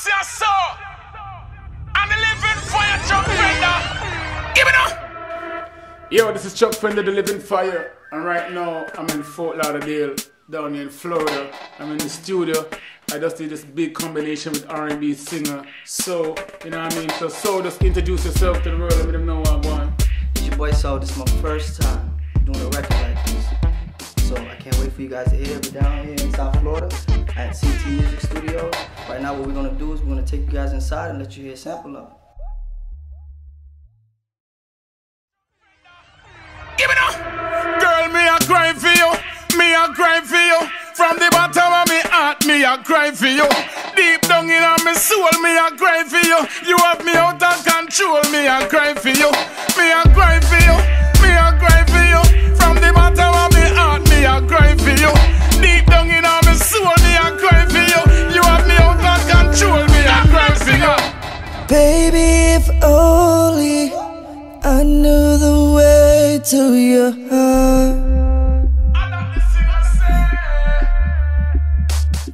see a soul. I'm the living fire, Chuck Fenda. Give it up. Yo, this is Chuck Fenda, the Living Fire, and right now I'm in Fort Lauderdale, down here in Florida. I'm in the studio. I just did this big combination with R&B singer. So, you know what I mean? So, so just introduce yourself to the world and let them know what I want. It's your boy Soul. This is my first time doing a record like this. So I can't wait for you guys to hear it. We're down here in South Florida at CT Music Studio. Right now what we're gonna do is we're gonna take you guys inside and let you hear a sample of. Give it up. Girl, me a cry for you. Me a cry for you. From the bottom of me heart, me a cry for you. Deep down in my soul, me a cry for you. You have me out of control, me a cry for you. Me a cry for you. Me a cry for you. Baby, if only I knew the way to your heart.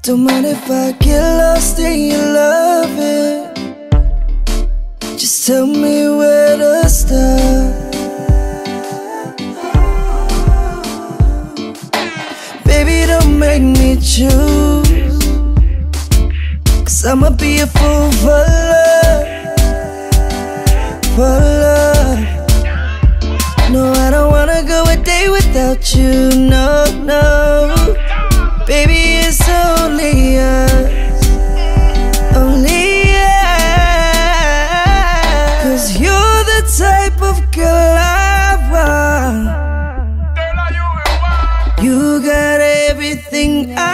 Don't mind if I get lost in your loving. Just tell me where to start. I'ma be a fool for love. For love. No, I don't wanna go a day without you. No, no. Baby, it's only us. Only us. Cause you're the type of girl I want. You? Got everything I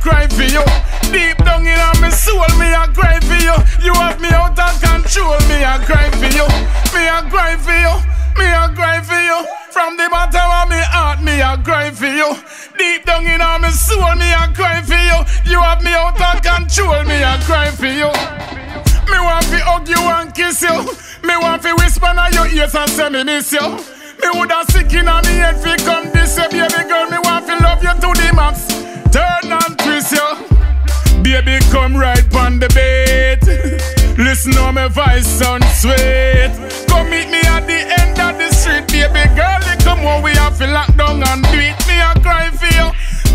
cry for you. Deep down in my soul, me a cry for you. You have me out of control, me a cry for you. Me a cry for you. Me a cry for you. From the bottom of me heart, me a cry for you. Deep down in my soul, me a cry for you. You have me out of control, me a cry for you. Me want fi hug you and kiss you. Me want fi whisper in your ears and say me miss you. Me woulda sick inna me head fi come this way, baby girl. Me want fi love you to the max. Turn you, baby. Come right on the bed. Listen how my voice sound sweet. Come meet me at the end of the street, baby girl. Come on, we have to lock down and do it. Me a cry for you,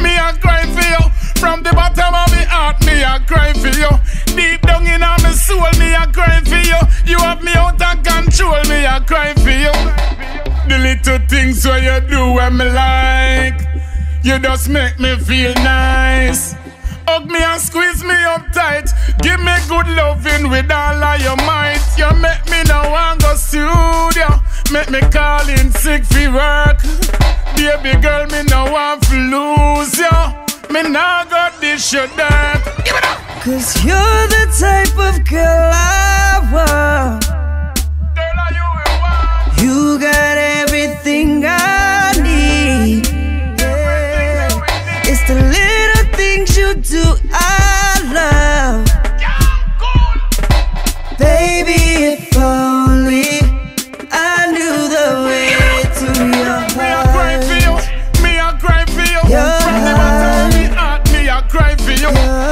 me a cry for you. From the bottom of my heart, me a cry for you. Deep down in my soul, me a cry for you. You have me out of control, me a cry for you. The little things where you do me like, you just make me feel nice. Hug me and squeeze me up tight. Give me good loving with all of your might. You make me now want go studio. Make me call in sick for work. Baby girl, me now want to lose you. Me now got this your dirt. Give it up. Cause you're the type of girl I want. You a one? You got everything I need. Yeah. It's the you do I love? Baby, if only I knew the way to your heart Me a cry for you, me a cry for you. Your me heart, me a cry for you.